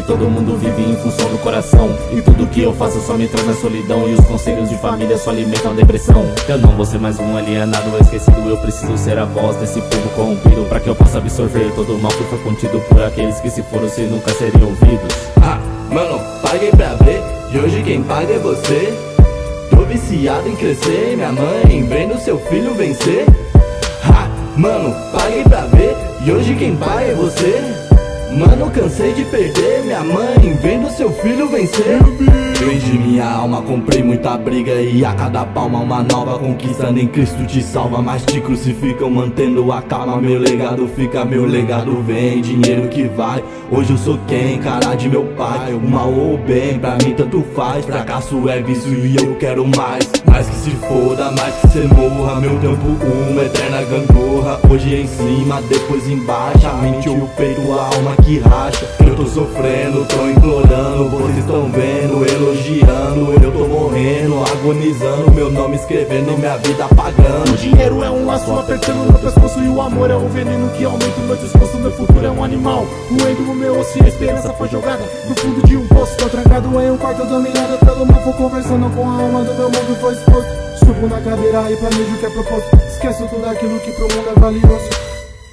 que todo mundo vive em função do coração. E tudo que eu faço só me traz na solidão. E os conselhos de família só alimentam depressão. Eu não vou ser mais um alienado esquecido. Eu preciso ser a voz desse povo corrompido. Pra que eu possa absorver todo o mal que foi contido Por aqueles que se foram se nunca seriam ouvidos. Ah, mano, paguei pra ver. E hoje quem paga é você. Tô viciado em crescer. Minha mãe vendo seu filho vencer. Ha, mano, paguei pra ver. E hoje quem paga é você Mano, cansei de perder Minha mãe. Vendo seu filho vencer. Vendi minha alma, comprei muita briga E a cada palma uma nova conquista Nem Cristo te salva, mas te crucificam Mantendo a calma, meu legado fica Meu legado vem, dinheiro que vai. Hoje eu sou quem? Cara de meu pai. O mal ou o bem, pra mim tanto faz. Fracasso é vício e eu quero mais. Mais que se foda, mais que cê morra. Meu tempo uma eterna gangorra. Hoje em cima, depois embaixo. A mente, o peito, a alma que racha. Eu tô sofrendo, tô implorando Vocês estão vendo, elogiando. Eu tô morrendo, agonizando Meu nome escrevendo, minha vida apagando O dinheiro é um laço apertando no pescoço E o amor é o veneno que aumenta o meu discurso Meu futuro é um animal, roendo no meu osso E a esperança foi jogada no fundo de um poço. Tô trancado em um quarto dominado pelo mal Vou conversando com a alma do meu mundo foi exposto Subo na cadeira e planejo o que é proposto. Esqueço tudo aquilo que pro mundo é valioso.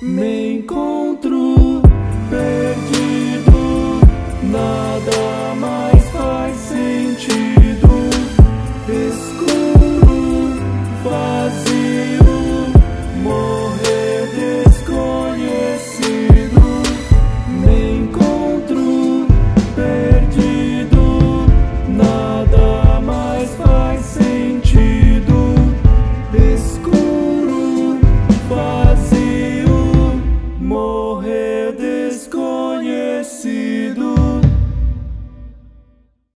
Me encontro